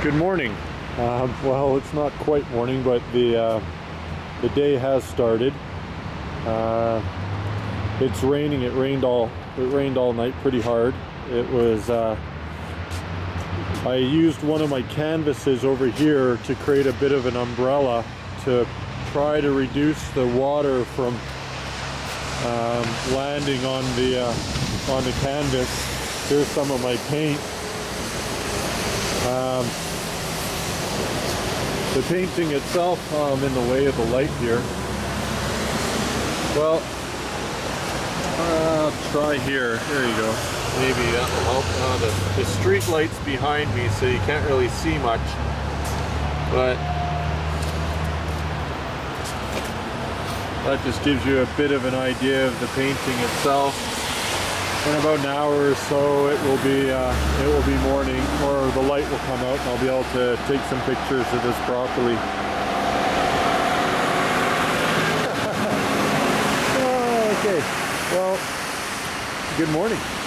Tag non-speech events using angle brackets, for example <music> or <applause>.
Good morning. Uh, well, it's not quite morning, but the uh, the day has started. Uh, it's raining. It rained all it rained all night pretty hard. It was. Uh, I used one of my canvases over here to create a bit of an umbrella to try to reduce the water from um, landing on the uh, on the canvas. Here's some of my paint. Um, the painting itself um, in the way of the light here. Well, uh, try here. There you go. Maybe that will help. Uh, the, the street light's behind me, so you can't really see much. But that just gives you a bit of an idea of the painting itself. In about an hour or so, it will be uh, it will be morning, or the light will come out, and I'll be able to take some pictures of this properly. <laughs> okay, well, good morning.